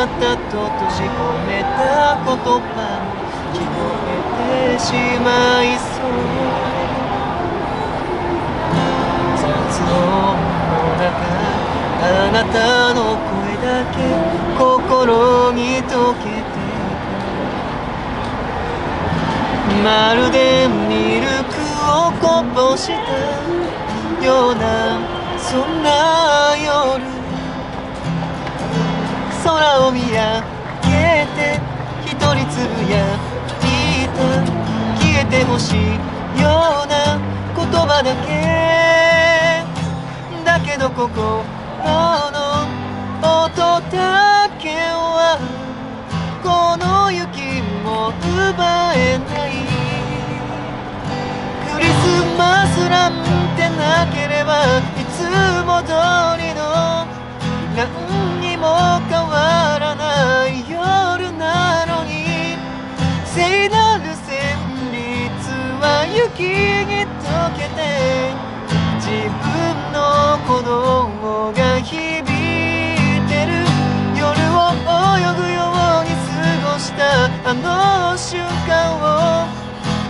かに静かだと閉じ込めた言葉も聞こえてしまいそう雑音の中あなたの声だけ心に溶けてまるでミルクをこぼしたようなそんな夜空を見上げて一人つぶやいた消えてほしいような言葉だけ。だけど心の音だけはこの雪も奪えない。クリスマスなんてなければいつも通りの何にもあの瞬間を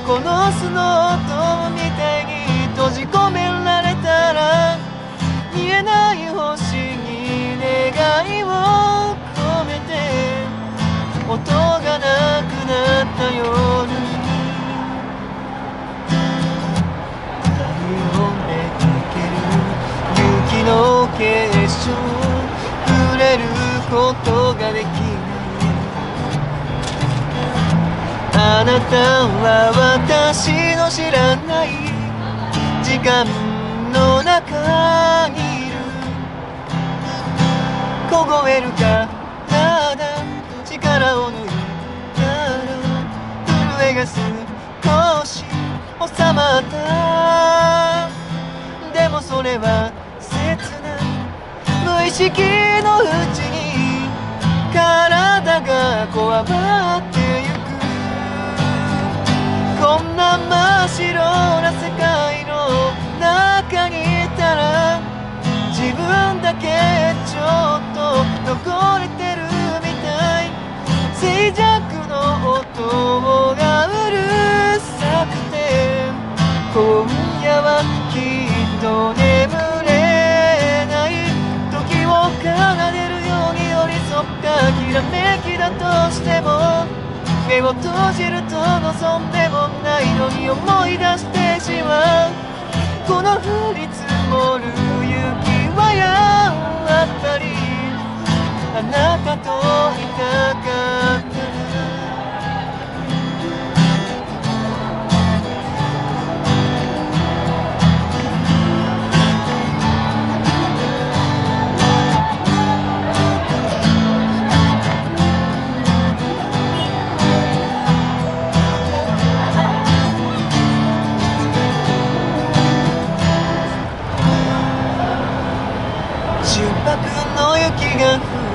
このスノートみたいに閉じ込められたら見えない星に願いを込めて音がなくなった夜に太陽めかける雪の結晶触れることがあなたは私の知らない。時間の中にいる。凍えるかただ力を抜いたら震えが少し収まった。でもそれは切ない。無意識のうちに体がこわばって白な世界の中にいたら自分だけちょっと残れてるみたい静寂の音がうるさくて今夜はきっと眠れない時を奏でるように寄り添ったきらめきだとしても目を閉じると望んでもに思い出してしまう。この降り積もる雪はやったり。あなたと純白の雪が降る。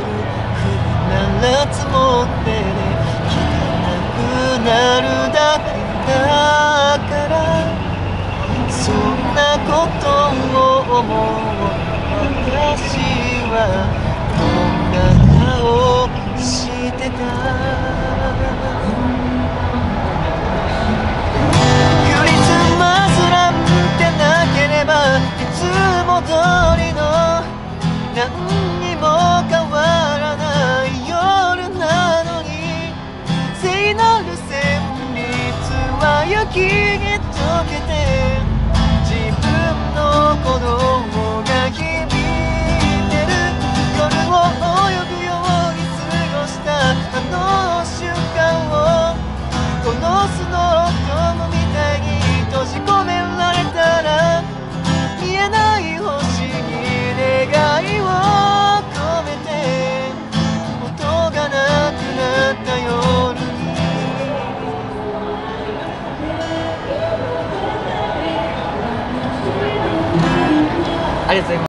降るなら積もってね汚くなるだけだから。そんなことを思う。私ははりがとうございます